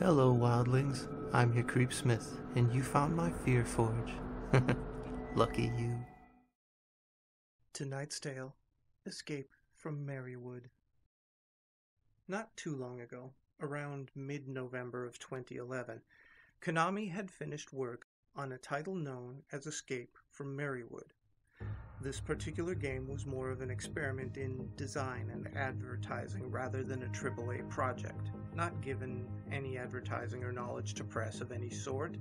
Hello, wildlings. I'm your Creepsmith, and you found my Fear Forge. Lucky you. Tonight's Tale Escape from Merrywood. Not too long ago, around mid November of 2011, Konami had finished work on a title known as Escape from Merrywood. This particular game was more of an experiment in design and advertising rather than a AAA project, not given any advertising or knowledge to press of any sort,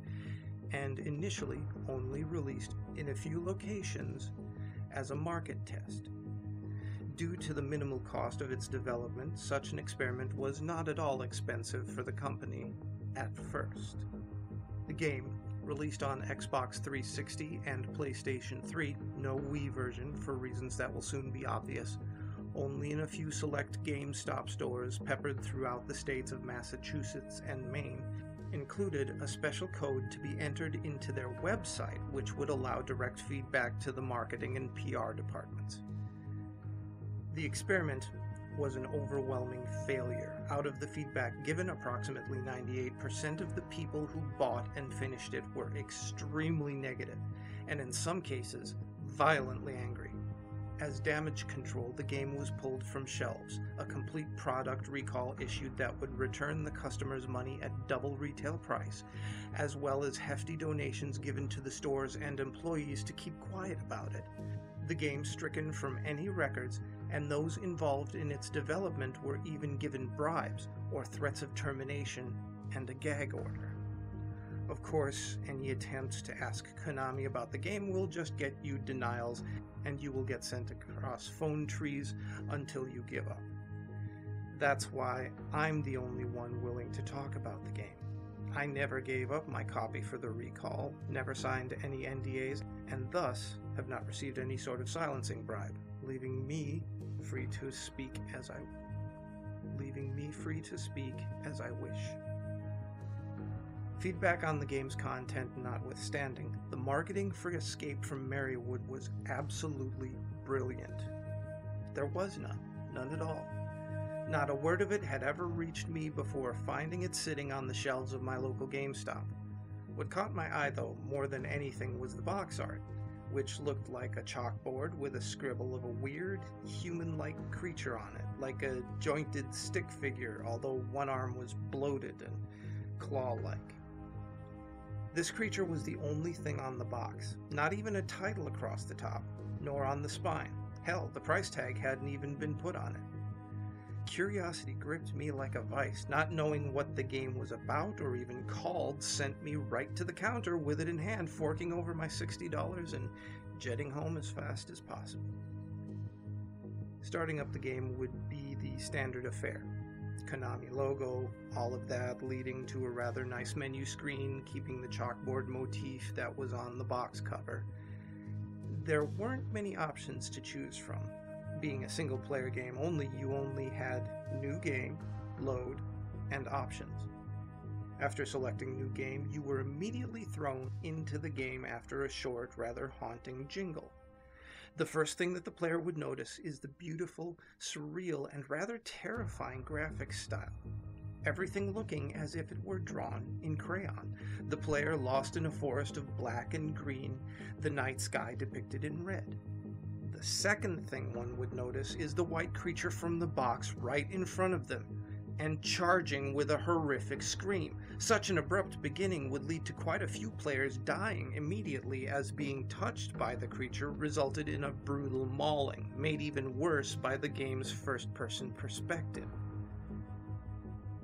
and initially only released in a few locations as a market test. Due to the minimal cost of its development, such an experiment was not at all expensive for the company at first. The game released on Xbox 360 and PlayStation 3, no Wii version for reasons that will soon be obvious. Only in a few select GameStop stores peppered throughout the states of Massachusetts and Maine, included a special code to be entered into their website, which would allow direct feedback to the marketing and PR departments. The experiment was an overwhelming failure. Out of the feedback given, approximately 98% of the people who bought and finished it were extremely negative, and in some cases, violently angry. As damage control, the game was pulled from shelves, a complete product recall issued that would return the customer's money at double retail price, as well as hefty donations given to the stores and employees to keep quiet about it. The game stricken from any records and those involved in its development were even given bribes or threats of termination and a gag order. Of course, any attempts to ask Konami about the game will just get you denials and you will get sent across phone trees until you give up. That's why I'm the only one willing to talk about the game. I never gave up my copy for the recall, never signed any NDAs, and thus have not received any sort of silencing bribe, leaving me free to speak as I leaving me free to speak as I wish. Feedback on the game's content notwithstanding, the marketing for Escape from Merrywood was absolutely brilliant. There was none, none at all. Not a word of it had ever reached me before finding it sitting on the shelves of my local GameStop. What caught my eye, though, more than anything was the box art which looked like a chalkboard with a scribble of a weird, human like creature on it, like a jointed stick figure, although one arm was bloated and claw like. This creature was the only thing on the box, not even a title across the top, nor on the spine. Hell, the price tag hadn't even been put on it. Curiosity gripped me like a vice. Not knowing what the game was about or even called sent me right to the counter with it in hand, forking over my $60 and jetting home as fast as possible. Starting up the game would be the standard affair. Konami logo, all of that leading to a rather nice menu screen, keeping the chalkboard motif that was on the box cover. There weren't many options to choose from, being a single player game only, you only had new game, load, and options. After selecting new game, you were immediately thrown into the game after a short, rather haunting jingle. The first thing that the player would notice is the beautiful, surreal, and rather terrifying graphic style. Everything looking as if it were drawn in crayon. The player lost in a forest of black and green, the night sky depicted in red. The second thing one would notice is the white creature from the box right in front of them and charging with a horrific scream. Such an abrupt beginning would lead to quite a few players dying immediately, as being touched by the creature resulted in a brutal mauling, made even worse by the game's first person perspective.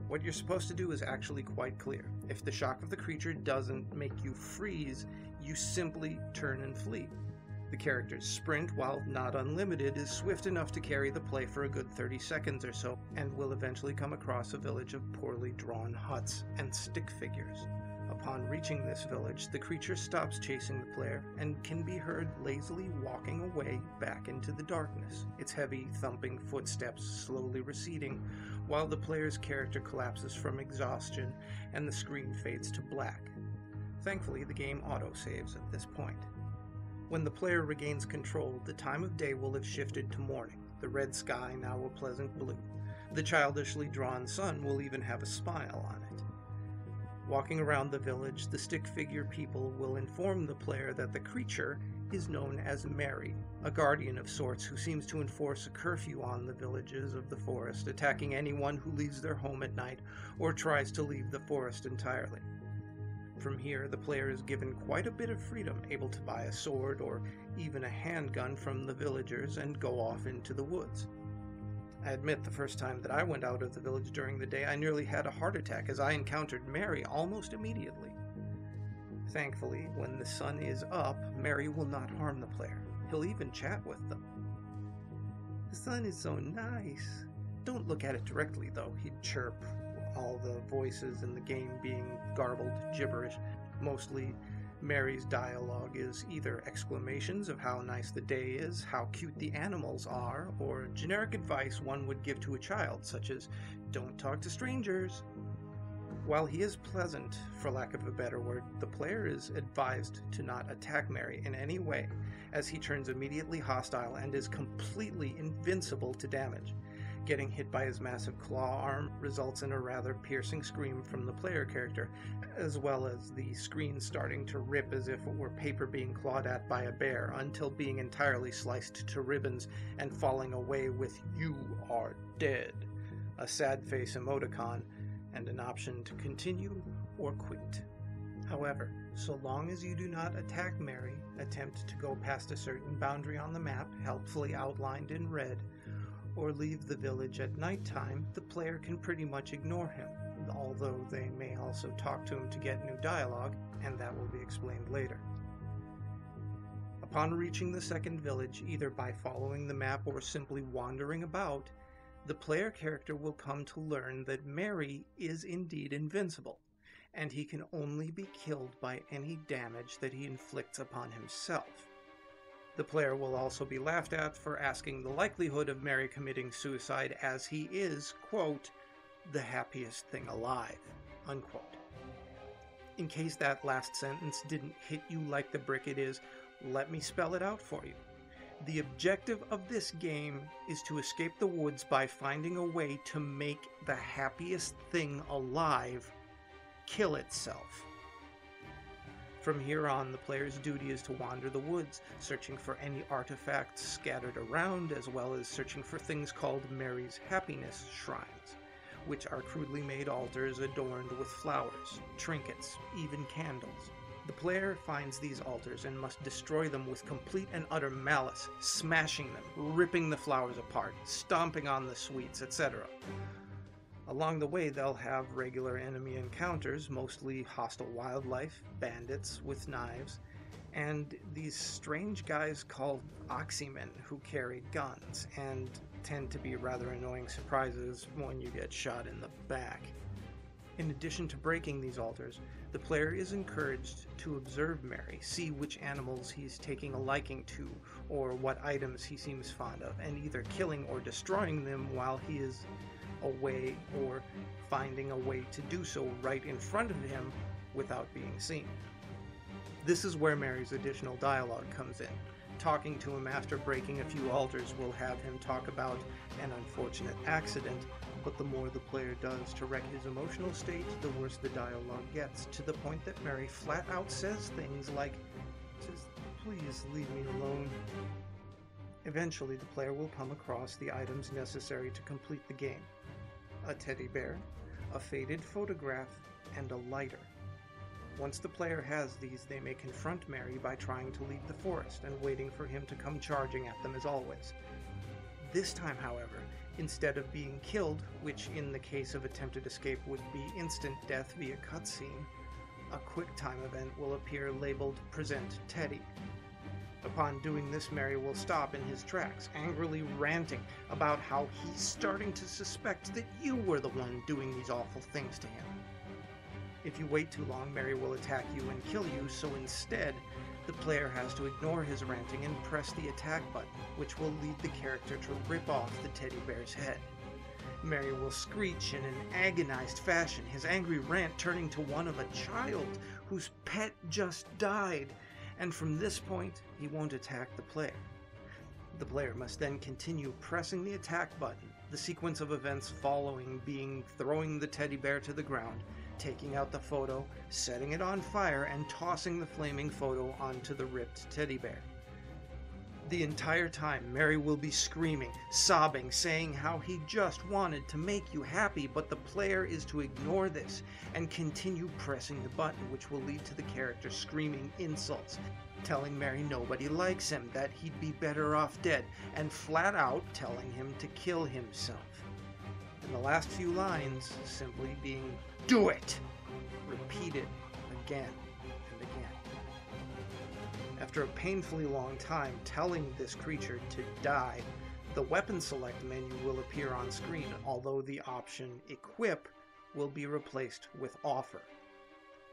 What you're supposed to do is actually quite clear. If the shock of the creature doesn't make you freeze, you simply turn and flee. The character's sprint, while not unlimited, is swift enough to carry the play for a good 30 seconds or so, and will eventually come across a village of poorly drawn huts and stick figures. Upon reaching this village, the creature stops chasing the player and can be heard lazily walking away back into the darkness, its heavy, thumping footsteps slowly receding, while the player's character collapses from exhaustion and the screen fades to black. Thankfully, the game autosaves at this point. When the player regains control, the time of day will have shifted to morning, the red sky now a pleasant blue. The childishly drawn sun will even have a smile on it. Walking around the village, the stick figure people will inform the player that the creature is known as Merry, a guardian of sorts who seems to enforce a curfew on the villages of the forest, attacking anyone who leaves their home at night or tries to leave the forest entirely. From here, the player is given quite a bit of freedom, able to buy a sword or even a handgun from the villagers and go off into the woods. I admit the first time that I went out of the village during the day, I nearly had a heart attack as I encountered Merry almost immediately. Thankfully, when the sun is up, Merry will not harm the player. He'll even chat with them. The sun is so nice. Don't look at it directly, though, he'd chirp, all the voices in the game being garbled gibberish. Mostly, Merry's dialogue is either exclamations of how nice the day is, how cute the animals are, or generic advice one would give to a child, such as, don't talk to strangers. While he is pleasant, for lack of a better word, the player is advised to not attack Merry in any way, as he turns immediately hostile and is completely invincible to damage. Getting hit by his massive claw arm results in a rather piercing scream from the player character, as well as the screen starting to rip as if it were paper being clawed at by a bear, until being entirely sliced to ribbons and falling away with You are dead, a sad face emoticon and an option to continue or quit. However, so long as you do not attack Merry, attempt to go past a certain boundary on the map, helpfully outlined in red, or leave the village at night time, the player can pretty much ignore him, although they may also talk to him to get new dialogue, and that will be explained later. Upon reaching the second village, either by following the map or simply wandering about, the player character will come to learn that Merry is indeed invincible, and he can only be killed by any damage that he inflicts upon himself. The player will also be laughed at for asking the likelihood of Merry committing suicide as he is, quote, the happiest thing alive, unquote. In case that last sentence didn't hit you like the brick it is, let me spell it out for you. The objective of this game is to escape the woods by finding a way to make the happiest thing alive kill itself. From here on, the player's duty is to wander the woods, searching for any artifacts scattered around, as well as searching for things called Merry's Happiness Shrines, which are crudely made altars adorned with flowers, trinkets, even candles. The player finds these altars and must destroy them with complete and utter malice, smashing them, ripping the flowers apart, stomping on the sweets, etc. Along the way, they'll have regular enemy encounters, mostly hostile wildlife, bandits with knives, and these strange guys called Oxymen who carry guns and tend to be rather annoying surprises when you get shot in the back. In addition to breaking these altars, the player is encouraged to observe Merry, see which animals he's taking a liking to, or what items he seems fond of, and either killing or destroying them while he is away or finding a way to do so right in front of him without being seen. This is where Merry's additional dialogue comes in. Talking to him after breaking a few altars will have him talk about an unfortunate accident but the more the player does to wreck his emotional state, the worse the dialogue gets, to the point that Merry flat out says things like, Just please leave me alone. Eventually, the player will come across the items necessary to complete the game a teddy bear, a faded photograph, and a lighter. Once the player has these, they may confront Merry by trying to leave the forest and waiting for him to come charging at them as always. This time, however, instead of being killed, which in the case of attempted escape would be instant death via cutscene, a quick time event will appear labeled Present Teddy. Upon doing this, Merry will stop in his tracks, angrily ranting about how he's starting to suspect that you were the one doing these awful things to him. If you wait too long, Merry will attack you and kill you, so instead, the player has to ignore his ranting and press the attack button, which will lead the character to rip off the teddy bear's head. Merry will screech in an agonized fashion, his angry rant turning to one of a child whose pet just died, and from this point, he won't attack the player. The player must then continue pressing the attack button, the sequence of events following being throwing the teddy bear to the ground, taking out the photo, setting it on fire, and tossing the flaming photo onto the ripped teddy bear. The entire time, Merry will be screaming, sobbing, saying how he just wanted to make you happy, but the player is to ignore this and continue pressing the button, which will lead to the character screaming insults, telling Merry nobody likes him, that he'd be better off dead, and flat out telling him to kill himself. And the last few lines simply being, Do it! Repeated again and again. After a painfully long time telling this creature to die, the weapon select menu will appear on screen, although the option Equip will be replaced with Offer.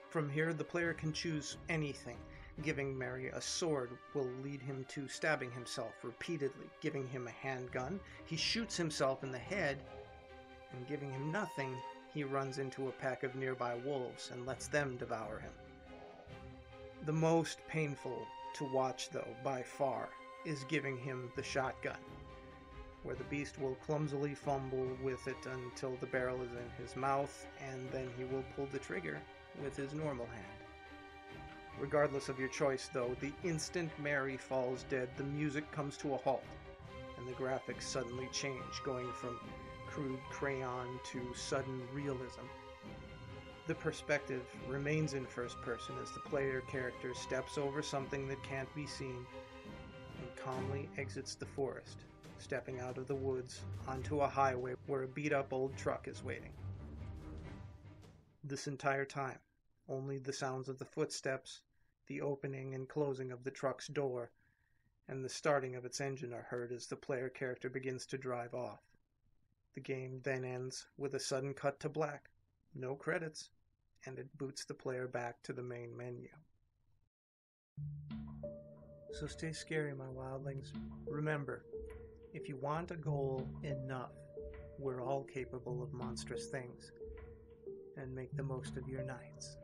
From here, the player can choose anything. Giving Merry a sword will lead him to stabbing himself repeatedly. Giving him a handgun, he shoots himself in the head, and giving him nothing, he runs into a pack of nearby wolves and lets them devour him. The most painful to watch, though, by far, is giving him the shotgun, where the beast will clumsily fumble with it until the barrel is in his mouth, and then he will pull the trigger with his normal hand. Regardless of your choice, though, the instant Merry falls dead, the music comes to a halt, and the graphics suddenly change, going from crude crayon to sudden realism. The perspective remains in first person as the player character steps over something that can't be seen and calmly exits the forest, stepping out of the woods onto a highway where a beat up old truck is waiting. This entire time, only the sounds of the footsteps, the opening and closing of the truck's door, and the starting of its engine are heard as the player character begins to drive off. The game then ends with a sudden cut to black, no credits, and it boots the player back to the main menu. So stay scary, my wildlings. Remember, if you want a goal enough, we're all capable of monstrous things. And make the most of your nights.